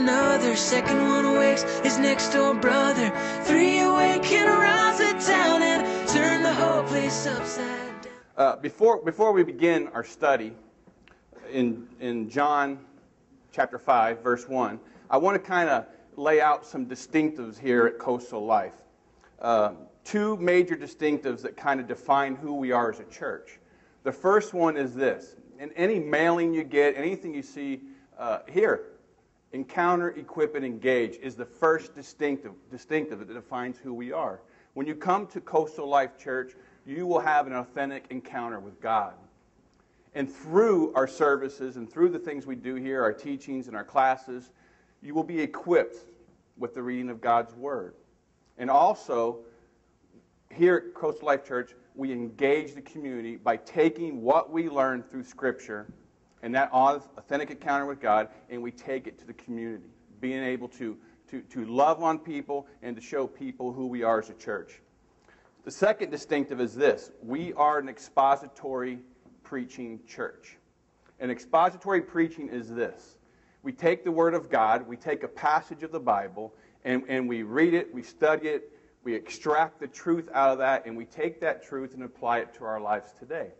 another. Second one wakes his next door brother. Three awake and rise the town and turn the whole place upside down. Uh, before, before we begin our study in, in John chapter 5, verse 1, I want to kind of lay out some distinctives here at Coastal Life. Uh, two major distinctives that kind of define who we are as a church. The first one is this in any mailing you get, anything you see uh, here, encounter, equip, and engage is the first distinctive, distinctive that defines who we are. When you come to Coastal Life Church, you will have an authentic encounter with God. And through our services and through the things we do here, our teachings and our classes, you will be equipped with the reading of God's Word. And also, here at Coastal Life Church, we engage the community by taking what we learn through Scripture and that authentic encounter with God, and we take it to the community, being able to, to, to love on people and to show people who we are as a church. The second distinctive is this we are an expository preaching church. And expository preaching is this we take the Word of God, we take a passage of the Bible, and, and we read it, we study it, we extract the truth out of that, and we take that truth and apply it to our lives today.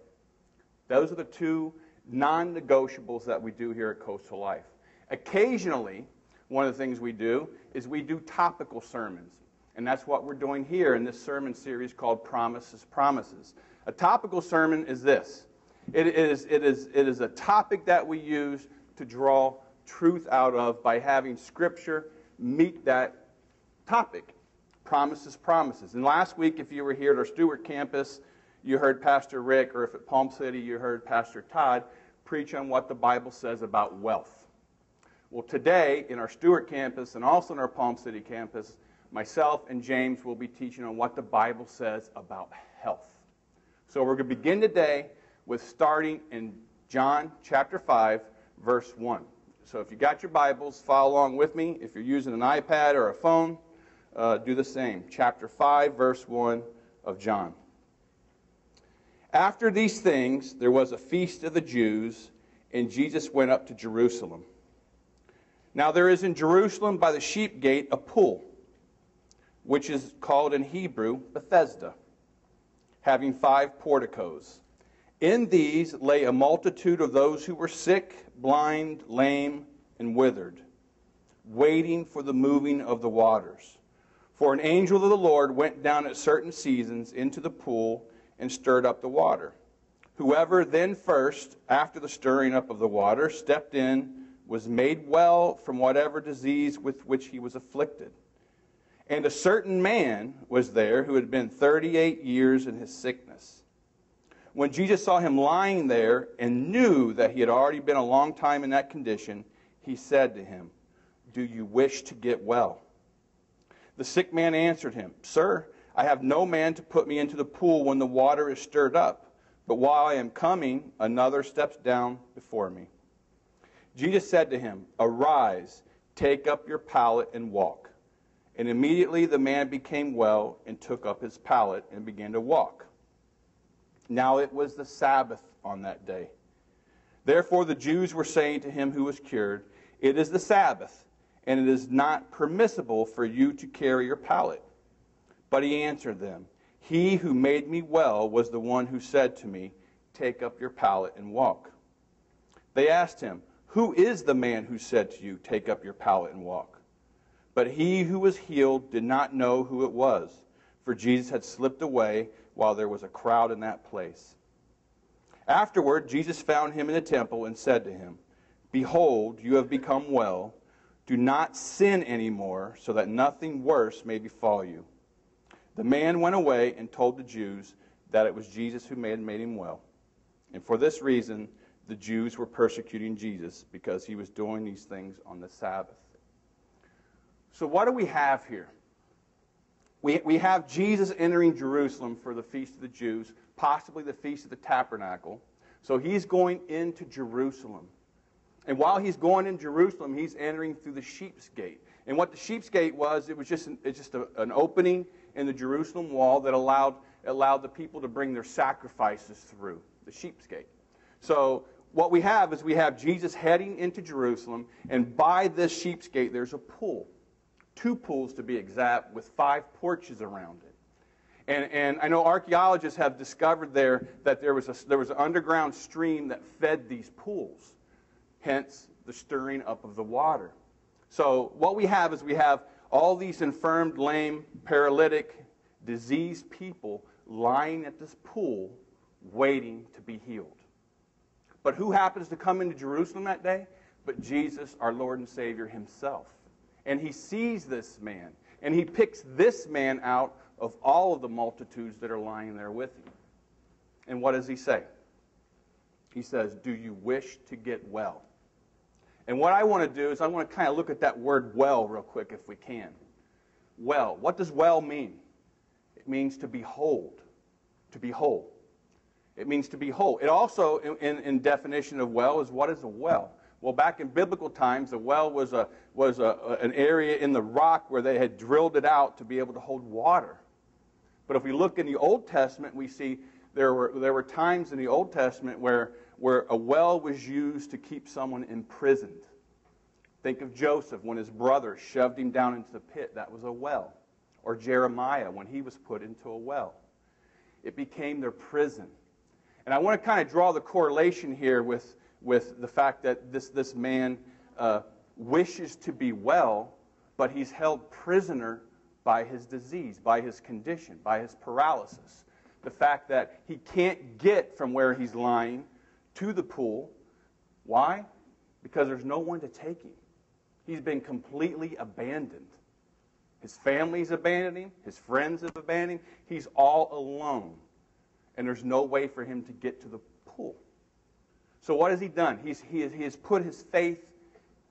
Those are the two non negotiables that we do here at Coastal Life. Occasionally, one of the things we do is we do topical sermons. And that's what we're doing here in this sermon series called Promises, Promises. A topical sermon is this it is, it is, it is a topic that we use to draw truth out of by having Scripture meet that topic. Promises, promises. And last week, if you were here at our Stuart campus, you heard Pastor Rick, or if at Palm City, you heard Pastor Todd preach on what the Bible says about wealth. Well, today, in our Stuart campus and also in our Palm City campus, myself and James will be teaching on what the Bible says about health. So we're going to begin today with starting in John chapter 5, verse 1. So if you got your Bibles, follow along with me. If you're using an iPad or a phone, uh, do the same. Chapter 5, verse 1 of John. After these things, there was a feast of the Jews, and Jesus went up to Jerusalem. Now there is in Jerusalem by the sheep gate a pool, which is called in Hebrew Bethesda, having five porticos. In these lay a multitude of those who were sick, blind, lame, and withered, waiting for the moving of the waters. For an angel of the Lord went down at certain seasons into the pool and stirred up the water. Whoever then first, after the stirring up of the water, stepped in, was made well from whatever disease with which he was afflicted. And a certain man was there who had been 38 years in his sickness. When Jesus saw him lying there and knew that he had already been a long time in that condition, he said to him, Do you wish to get well? The sick man answered him, Sir, I have no man to put me into the pool when the water is stirred up. But while I am coming, another steps down before me. Jesus said to him, Arise, take up your pallet and walk. And immediately the man became well and took up his pallet and began to walk. Now it was the Sabbath on that day. Therefore the Jews were saying to him who was cured, It is the Sabbath and it is not permissible for you to carry your pallet. But he answered them, He who made me well was the one who said to me, Take up your pallet and walk. They asked him, Who is the man who said to you, Take up your pallet and walk? But he who was healed did not know who it was, for Jesus had slipped away while there was a crowd in that place. Afterward, Jesus found him in the temple and said to him, Behold, you have become well do not sin anymore, so that nothing worse may befall you. The man went away and told the Jews that it was Jesus who made, made him well. And for this reason, the Jews were persecuting Jesus because he was doing these things on the Sabbath. So, what do we have here? We, we have Jesus entering Jerusalem for the Feast of the Jews, possibly the Feast of the Tabernacle. So, he's going into Jerusalem. And while he's going in Jerusalem, he's entering through the sheep's gate. And what the sheep's gate was, it was just an, it's just a, an opening in the Jerusalem wall that allowed, allowed the people to bring their sacrifices through the sheep's gate. So what we have is we have Jesus heading into Jerusalem, and by this sheep's gate, there's a pool. Two pools to be exact, with five porches around it. And, and I know archaeologists have discovered there that there was, a, there was an underground stream that fed these pools, hence the stirring up of the water. So, what we have is we have all these infirmed, lame, paralytic, diseased people lying at this pool waiting to be healed. But who happens to come into Jerusalem that day? But Jesus, our Lord and Savior himself. And he sees this man, and he picks this man out of all of the multitudes that are lying there with him. And what does he say? He says, Do you wish to get well? And what I want to do is I want to kind of look at that word well real quick if we can. Well, what does well mean? It means to behold, to be whole. It means to be whole. It also, in, in, in, definition of well, is what is a well? Well, back in biblical times, a well was, a, was a, an area in the rock where they had drilled it out to be able to hold water. But if we look in the Old Testament, we see there were, there were times in the Old Testament where, where a well was used to keep someone imprisoned. Think of Joseph when his brother shoved him down into the pit. That was a well. Or Jeremiah when he was put into a well. It became their prison. And I want to kind of draw the correlation here with, with the fact that this, this man uh, wishes to be well, but he's held prisoner by his disease, by his condition, by his paralysis. The fact that he can't get from where he's lying to the pool. Why? Because there's no one to take him. He's been completely abandoned. His family's abandoned him, his friends have abandoned him. He's all alone. And there's no way for him to get to the pool. So, what has he done? He's, he, has, he has put his faith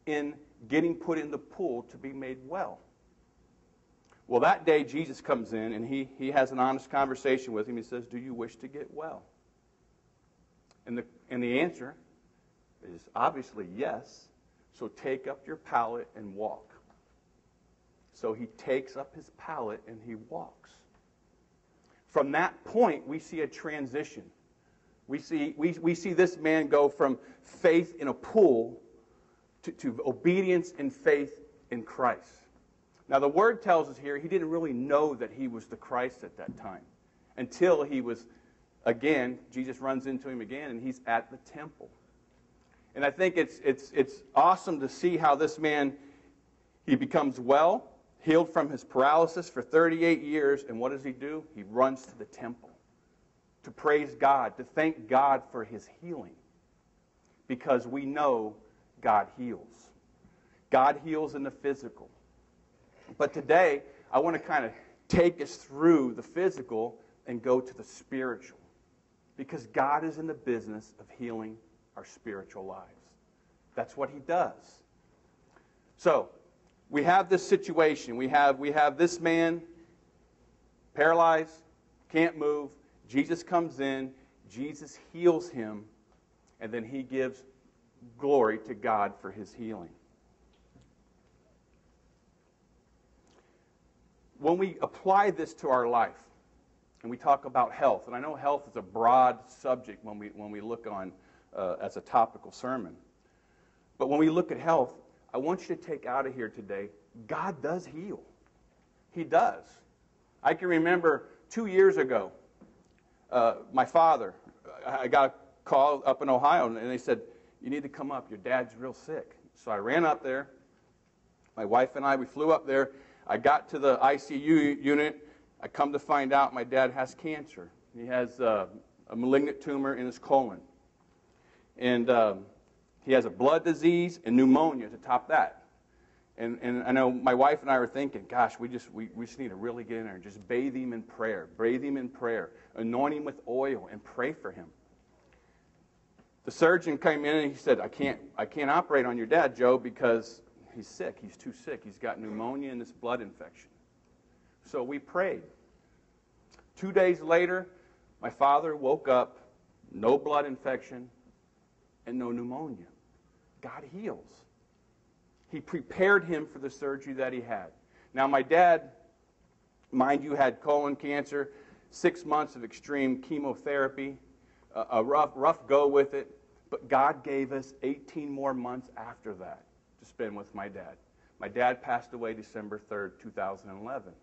in getting put in the pool to be made well. Well, that day, Jesus comes in and he, he has an honest conversation with him. He says, Do you wish to get well? And the, and the answer is obviously yes. So take up your pallet and walk. So he takes up his pallet and he walks. From that point, we see a transition. We see, we, we see this man go from faith in a pool to, to obedience and faith in Christ. Now, the word tells us here he didn't really know that he was the Christ at that time until he was, again, Jesus runs into him again, and he's at the temple. And I think it's, it's, it's awesome to see how this man, he becomes well, healed from his paralysis for 38 years, and what does he do? He runs to the temple to praise God, to thank God for his healing. Because we know God heals. God heals in the physical. But today, I want to kind of take us through the physical and go to the spiritual. Because God is in the business of healing our spiritual lives. That's what He does. So, we have this situation. We have, we have this man paralyzed, can't move. Jesus comes in, Jesus heals him, and then he gives glory to God for his healing. when we apply this to our life, and we talk about health, and I know health is a broad subject when we, when we look on uh, as a topical sermon. But when we look at health, I want you to take out of here today God does heal. He does. I can remember two years ago, uh, my father, I got a call up in Ohio, and they said, You need to come up. Your dad's real sick. So I ran up there. My wife and I, we flew up there I got to the ICU unit. I come to find out my dad has cancer. He has uh, a malignant tumor in his colon. And um, he has a blood disease and pneumonia to top that. And, and I know my wife and I were thinking, gosh, we just, we, we just need to really get in there and just bathe him in prayer. Bathe him in prayer. Anoint him with oil and pray for him. The surgeon came in and he said, I can't, I can't operate on your dad, Joe, because he's sick. He's too sick. He's got pneumonia and this blood infection. So we prayed. Two days later, my father woke up, no blood infection and no pneumonia. God heals. He prepared him for the surgery that he had. Now, my dad, mind you, had colon cancer, six months of extreme chemotherapy, a rough, rough go with it. But God gave us 18 more months after that to spend with my dad. My dad passed away December 3rd, 2011.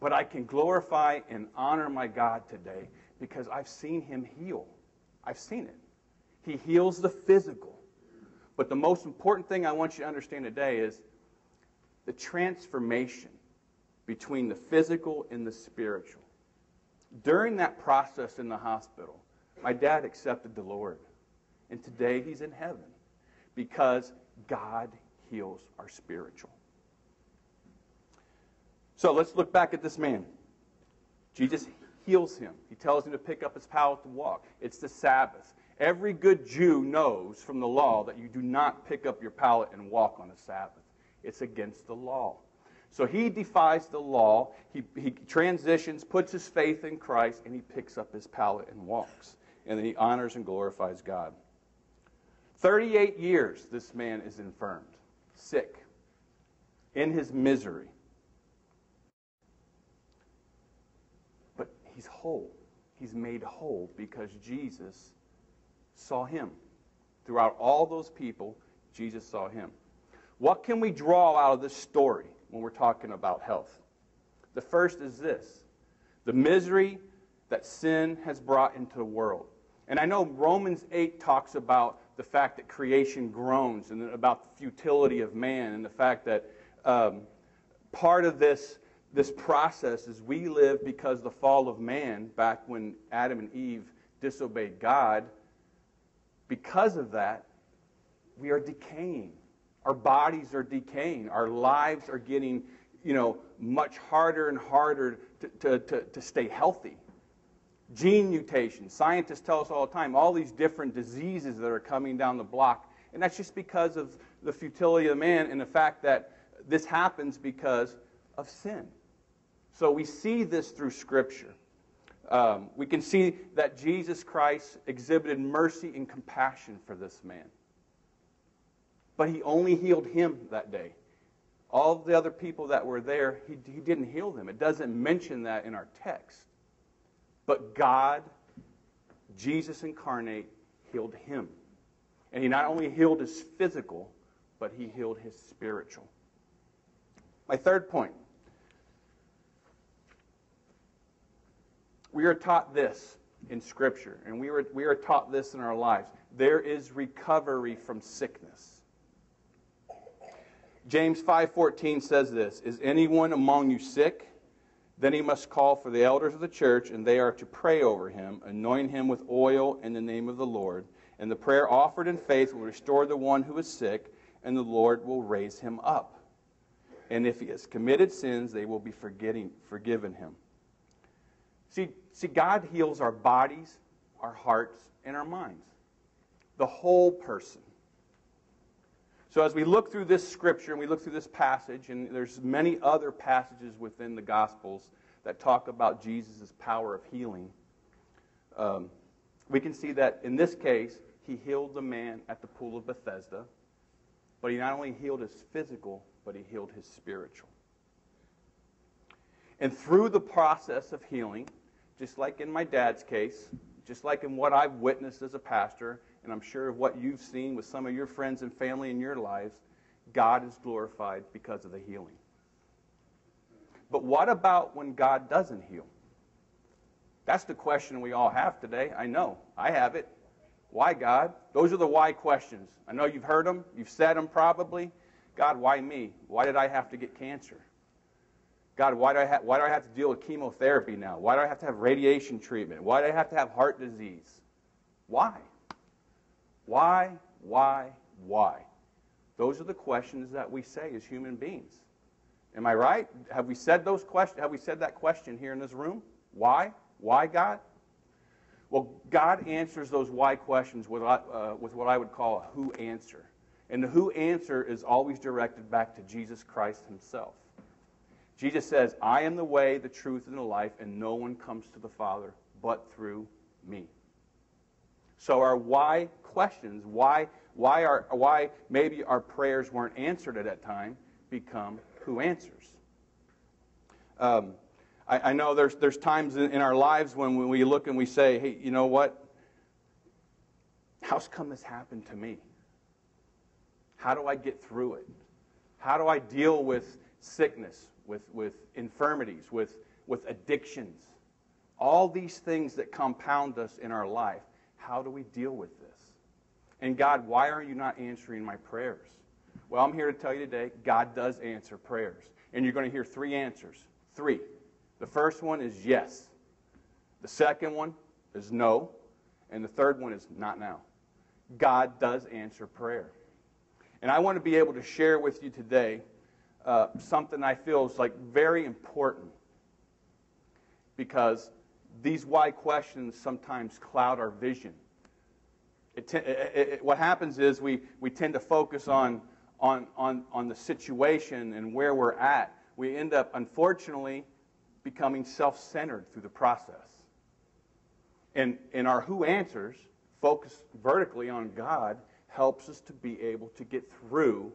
But I can glorify and honor my God today because I've seen him heal. I've seen it. He heals the physical. But the most important thing I want you to understand today is the transformation between the physical and the spiritual. During that process in the hospital, my dad accepted the Lord. And today he's in heaven because God heals our spiritual. So let's look back at this man. Jesus heals him. He tells him to pick up his pallet to walk. It's the Sabbath. Every good Jew knows from the law that you do not pick up your pallet and walk on the Sabbath. It's against the law. So he defies the law. He, he transitions, puts his faith in Christ, and he picks up his pallet and walks. And then he honors and glorifies God. 38 years this man is infirmed, sick, in his misery. But he's whole. He's made whole because Jesus saw him. Throughout all those people, Jesus saw him. What can we draw out of this story when we're talking about health? The first is this the misery that sin has brought into the world. And I know Romans 8 talks about the fact that creation groans and about the futility of man and the fact that um, part of this, this process is we live because the fall of man, back when Adam and Eve disobeyed God, because of that, we are decaying. Our bodies are decaying. Our lives are getting, you know, much harder and harder to, to, to, to stay healthy gene mutations. Scientists tell us all the time all these different diseases that are coming down the block. And that's just because of the futility of man and the fact that this happens because of sin. So we see this through Scripture. Um, we can see that Jesus Christ exhibited mercy and compassion for this man. But he only healed him that day. All the other people that were there, he, he didn't heal them. It doesn't mention that in our text. But God, Jesus incarnate, healed him. And he not only healed his physical, but he healed his spiritual. My third point we are taught this in Scripture, and we, were, we are taught this in our lives. There is recovery from sickness. James 5:14 says this, "Is anyone among you sick? Then he must call for the elders of the church, and they are to pray over him, anoint him with oil in the name of the Lord. And the prayer offered in faith will restore the one who is sick, and the Lord will raise him up. And if he has committed sins, they will be forgetting, forgiven him. See, see, God heals our bodies, our hearts, and our minds. The whole person. So as we look through this scripture and we look through this passage, and there's many other passages within the Gospels that talk about Jesus' power of healing, um, we can see that in this case, he healed the man at the pool of Bethesda, but he not only healed his physical, but he healed his spiritual. And through the process of healing, just like in my dad's case, just like in what I've witnessed as a pastor, and I'm sure of what you've seen with some of your friends and family in your lives, God is glorified because of the healing. But what about when God doesn't heal? That's the question we all have today. I know. I have it. Why, God? Those are the why questions. I know you've heard them. You've said them probably. God, why me? Why did I have to get cancer? God, why do, I ha- why do I have to deal with chemotherapy now? Why do I have to have radiation treatment? Why do I have to have heart disease? Why? Why, why, why? Those are the questions that we say as human beings. Am I right? Have we said those questions? Have we said that question here in this room? Why? Why God? Well, God answers those why questions with, uh, with what I would call a who answer. And the who answer is always directed back to Jesus Christ himself. Jesus says, I am the way, the truth, and the life, and no one comes to the Father but through me. So our why questions, why, why, our, why maybe our prayers weren't answered at that time, become who answers. Um, I, I, know there's, there's times in, in our lives when, when we look and we say, hey, you know what? how's come this happened to me? How do I get through it? How do I deal with sickness, with, with infirmities, with, with addictions? All these things that compound us in our life. How do we deal with this? And God, why are you not answering my prayers? Well, I'm here to tell you today God does answer prayers. And you're going to hear three answers. Three. The first one is yes. The second one is no. And the third one is not now. God does answer prayer. And I want to be able to share with you today uh, something I feel is like very important because these why questions sometimes cloud our vision. It it, it, what happens is we, we tend to focus on, on, on, on the situation and where we're at. We end up, unfortunately, becoming self centered through the process. And, and our who answers, focus vertically on God, helps us to be able to get through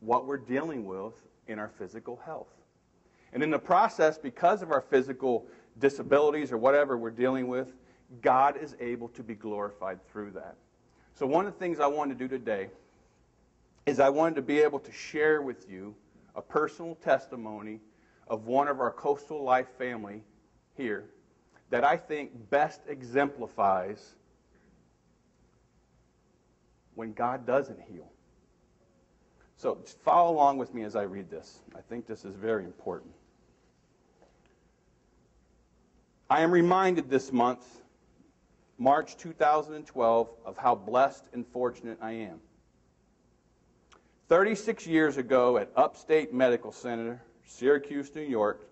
what we're dealing with in our physical health. And in the process, because of our physical disabilities or whatever we're dealing with, God is able to be glorified through that. So, one of the things I wanted to do today is I wanted to be able to share with you a personal testimony of one of our coastal life family here that I think best exemplifies when God doesn't heal. So follow along with me as I read this. I think this is very important. I am reminded this month, March 2012, of how blessed and fortunate I am. 36 years ago at Upstate Medical Center, Syracuse, New York,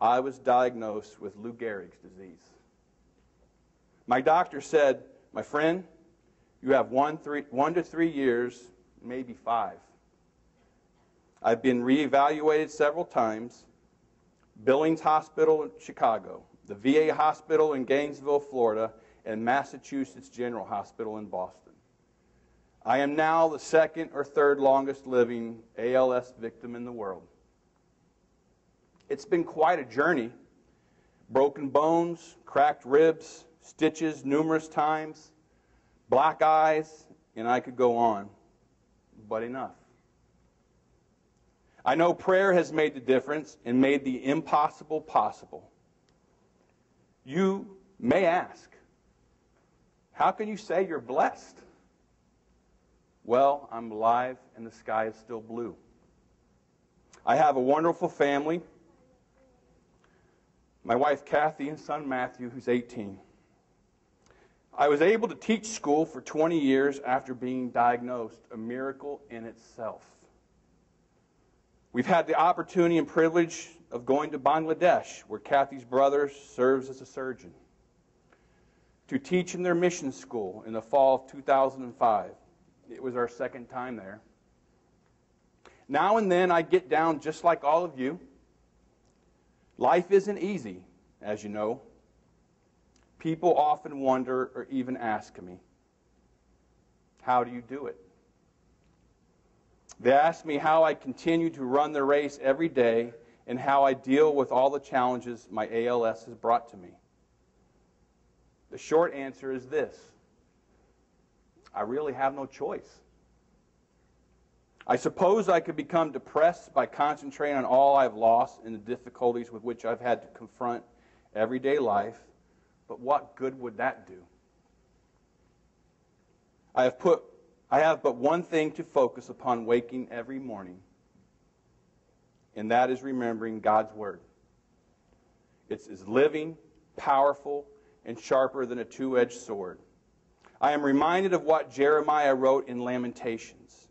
I was diagnosed with Lou Gehrig's disease. My doctor said, My friend, you have one, three, one to three years, maybe five. I've been reevaluated several times. Billings Hospital in Chicago, the VA Hospital in Gainesville, Florida, and Massachusetts General Hospital in Boston. I am now the second or third longest living ALS victim in the world. It's been quite a journey. Broken bones, cracked ribs, stitches numerous times, black eyes, and I could go on, but enough. I know prayer has made the difference and made the impossible possible. You may ask, how can you say you're blessed? Well, I'm alive and the sky is still blue. I have a wonderful family. My wife Kathy and son Matthew, who's 18. I was able to teach school for 20 years after being diagnosed, a miracle in itself. We've had the opportunity and privilege of going to Bangladesh, where Kathy's brother serves as a surgeon, to teach in their mission school in the fall of 2005. It was our second time there. Now and then I get down just like all of you. Life isn't easy, as you know. People often wonder or even ask me, How do you do it? They ask me how I continue to run the race every day and how I deal with all the challenges my ALS has brought to me. The short answer is this I really have no choice. I suppose I could become depressed by concentrating on all I've lost and the difficulties with which I've had to confront everyday life, but what good would that do? I have put I have but one thing to focus upon waking every morning, and that is remembering God's Word. It's living, powerful, and sharper than a two edged sword. I am reminded of what Jeremiah wrote in Lamentations.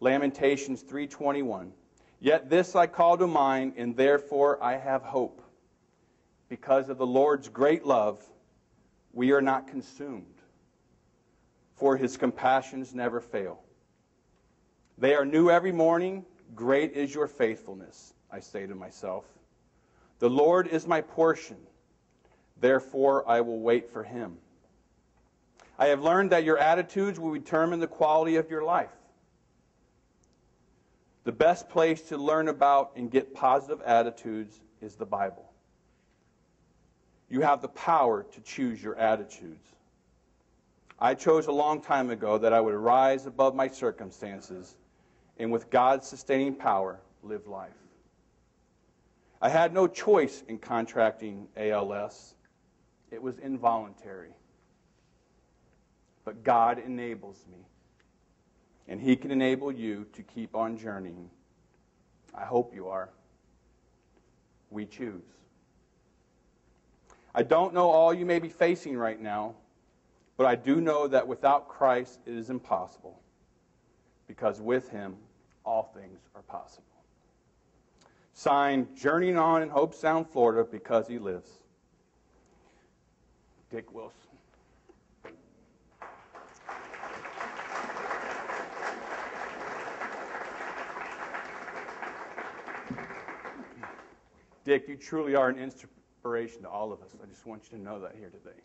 Lamentations 3:21. Yet this I call to mind, and therefore I have hope. Because of the Lord's great love, we are not consumed for his compassions never fail. They are new every morning. Great is your faithfulness, I say to myself. The Lord is my portion. Therefore, I will wait for him. I have learned that your attitudes will determine the quality of your life. The best place to learn about and get positive attitudes is the Bible. You have the power to choose your attitudes. I chose a long time ago that I would rise above my circumstances and with God's sustaining power live life. I had no choice in contracting ALS. It was involuntary. But God enables me. And He can enable you to keep on journeying. I hope you are. We choose. I don't know all you may be facing right now, but I do know that without Christ it is impossible, because with Him all things are possible. Signed, Journeying On in Hobe Sound, Florida, because He lives. Dick Wilson. Dick, you truly are an inspiration to all of us. I just want you to know that here today.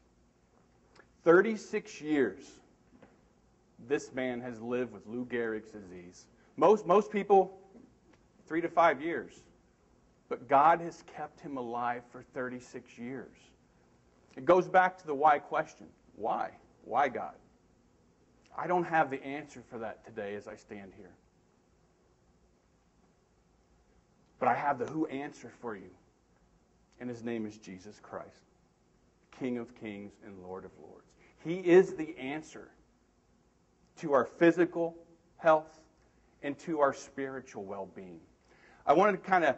36 years this man has lived with Lou Gehrig's disease. Most, most people, three to five years. But God has kept him alive for 36 years. It goes back to the why question. Why? Why God? I don't have the answer for that today as I stand here. But I have the who answer for you. And his name is Jesus Christ, King of kings and Lord of lords. He is the answer to our physical health and to our spiritual well-being. I wanted to kind of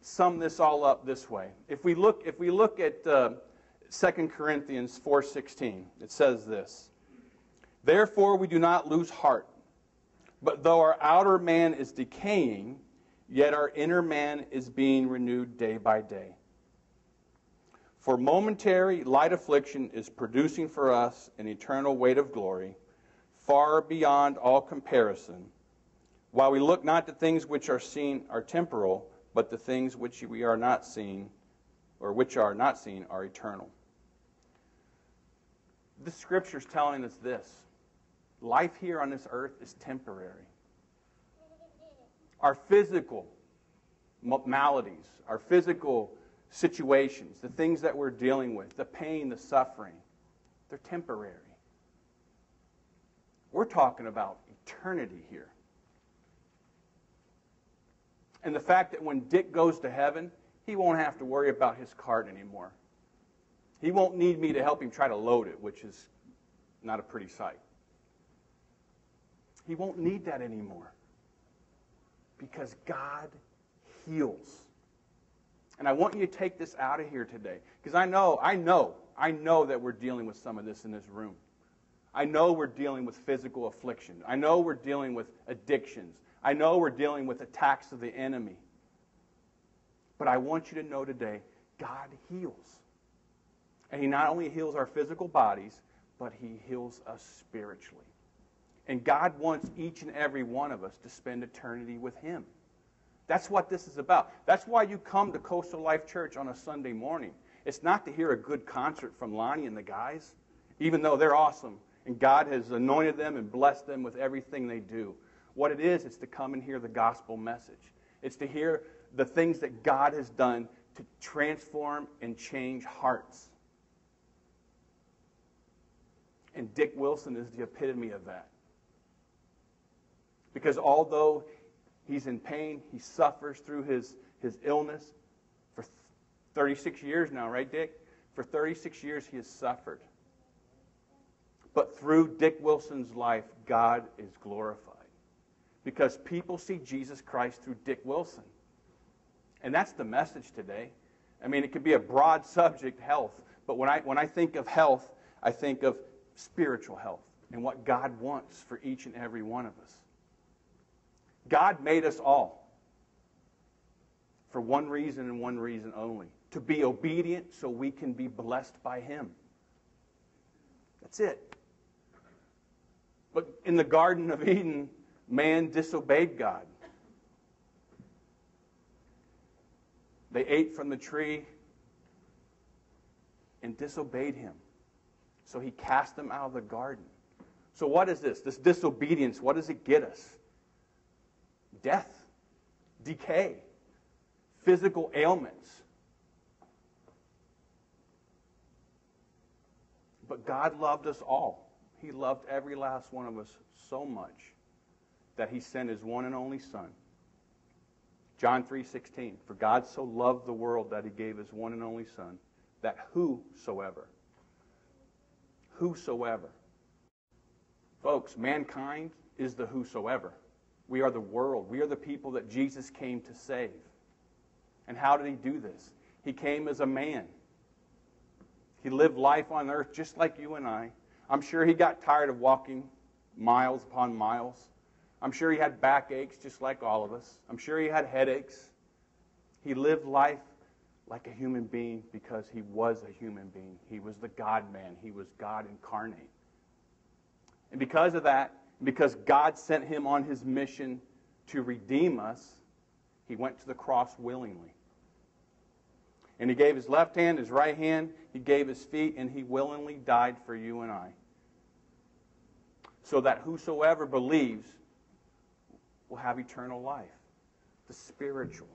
sum this all up this way. If we look, if we look at uh, 2 Corinthians 4:16, it says this: "Therefore we do not lose heart, but though our outer man is decaying, yet our inner man is being renewed day by day. For momentary light affliction is producing for us an eternal weight of glory, far beyond all comparison." While we look not to things which are seen are temporal, but the things which we are not seeing, or which are not seen, are eternal. The scripture is telling us this life here on this earth is temporary. Our physical maladies, our physical situations, the things that we're dealing with, the pain, the suffering, they're temporary. We're talking about eternity here. And the fact that when Dick goes to heaven, he won't have to worry about his cart anymore. He won't need me to help him try to load it, which is not a pretty sight. He won't need that anymore because God heals. And I want you to take this out of here today because I know, I know, I know that we're dealing with some of this in this room. I know we're dealing with physical affliction. I know we're dealing with addictions. I know we're dealing with attacks of the enemy. But I want you to know today God heals. And He not only heals our physical bodies, but He heals us spiritually. And God wants each and every one of us to spend eternity with Him. That's what this is about. That's why you come to Coastal Life Church on a Sunday morning. It's not to hear a good concert from Lonnie and the guys, even though they're awesome. And God has anointed them and blessed them with everything they do. What it is, it's to come and hear the gospel message. It's to hear the things that God has done to transform and change hearts. And Dick Wilson is the epitome of that. Because although he's in pain, he suffers through his, his illness for 36 years now, right, Dick? For 36 years, he has suffered. But through Dick Wilson's life, God is glorified because people see Jesus Christ through Dick Wilson. And that's the message today. I mean, it could be a broad subject, health, but when I, when I think of health, I think of spiritual health and what God wants for each and every one of us. God made us all for one reason and one reason only to be obedient so we can be blessed by Him. That's it. But in the Garden of Eden, man disobeyed God. They ate from the tree and disobeyed him. So he cast them out of the garden. So, what is this? This disobedience, what does it get us? Death, decay, physical ailments. But God loved us all. He loved every last one of us so much that he sent his one and only son. John 3:16 For God so loved the world that he gave his one and only son that whosoever whosoever folks mankind is the whosoever we are the world we are the people that Jesus came to save and how did he do this he came as a man he lived life on earth just like you and I I'm sure he got tired of walking miles upon miles. I'm sure he had backaches just like all of us. I'm sure he had headaches. He lived life like a human being because he was a human being. He was the God man, he was God incarnate. And because of that, because God sent him on his mission to redeem us, he went to the cross willingly. And he gave his left hand, his right hand, he gave his feet, and he willingly died for you and I so that whosoever believes will have eternal life, the spiritual.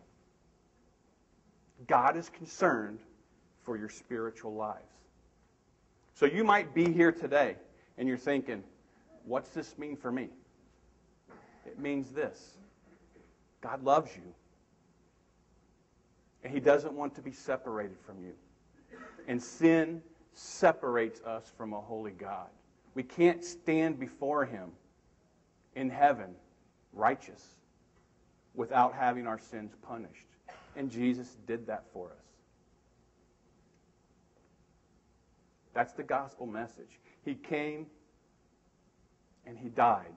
God is concerned for your spiritual lives. So you might be here today and you're thinking, what's this mean for me? It means this God loves you, and He doesn't want to be separated from you. And sin separates us from a holy God. We can't stand before Him in heaven righteous without having our sins punished. And Jesus did that for us. That's the gospel message. He came and He died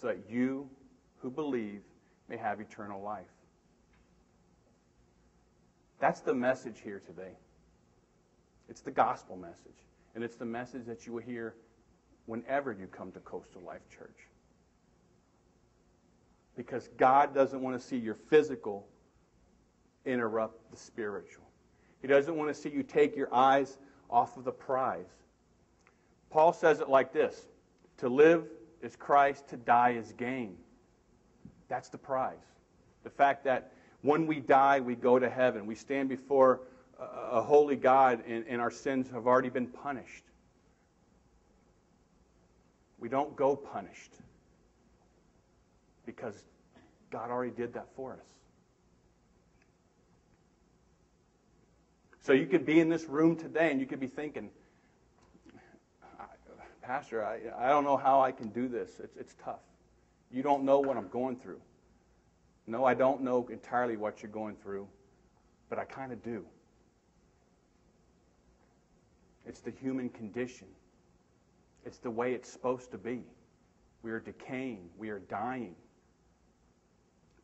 so that you who believe may have eternal life. That's the message here today. It's the gospel message. And it's the message that you will hear whenever you come to Coastal Life Church. Because God doesn't want to see your physical interrupt the spiritual. He doesn't want to see you take your eyes off of the prize. Paul says it like this To live is Christ, to die is gain. That's the prize. The fact that when we die, we go to heaven. We stand before a, holy God, and, and our sins have already been punished. We don't go punished because God already did that for us. So you could be in this room today and you could be thinking, Pastor, I, I don't know how I can do this. It's, it's tough. You don't know what I'm going through. No, I don't know entirely what you're going through, but I kind of do. It's the human condition. It's the way it's supposed to be. We are decaying, we are dying.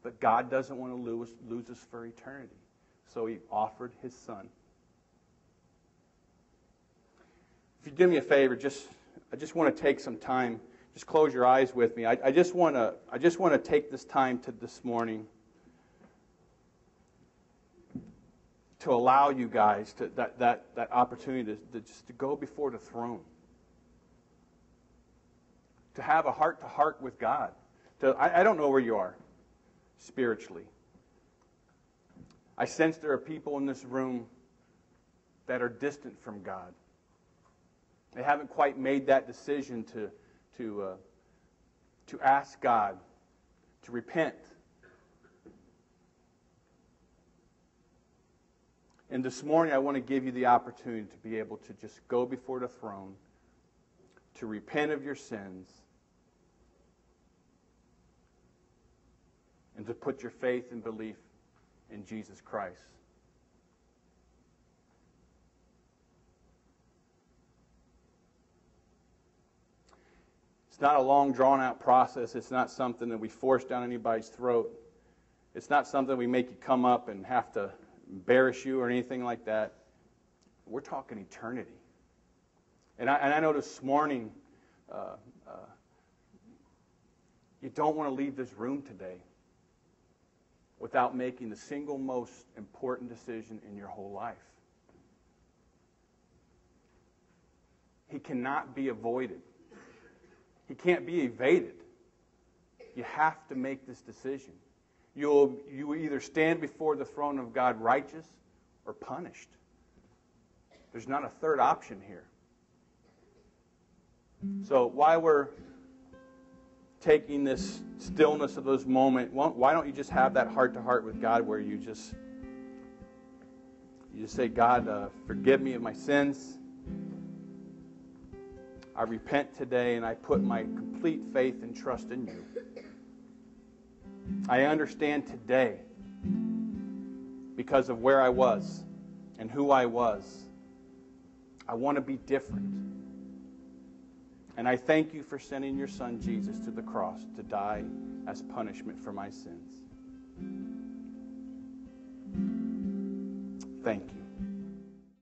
But God doesn't want to lose, lose us for eternity. So he offered his son. If you do me a favor, just I just want to take some time. Just close your eyes with me. I, I just want to I just want to take this time to this morning to allow you guys to that that, that opportunity to, to just to go before the throne to have a heart to heart with God. To, I, I don't know where you are spiritually. I sense there are people in this room that are distant from God. They haven't quite made that decision to, to, uh, to ask God to repent. And this morning, I want to give you the opportunity to be able to just go before the throne, to repent of your sins, and to put your faith and belief in Jesus Christ. It's not a long, drawn out process. It's not something that we force down anybody's throat. It's not something we make you come up and have to embarrass you or anything like that. We're talking eternity. And I, and I know this morning, uh, uh, you don't want to leave this room today without making the single most important decision in your whole life. He cannot be avoided. He can't be evaded. You have to make this decision. You'll, you will either stand before the throne of God righteous or punished. There's not a third option here. So while we're taking this stillness of those moments, why don't you just have that heart to heart with God where you just you just say, God, uh, forgive me of my sins. I repent today and I put my complete faith and trust in you. I understand today because of where I was and who I was. I want to be different. And I thank you for sending your son Jesus to the cross to die as punishment for my sins. Thank you.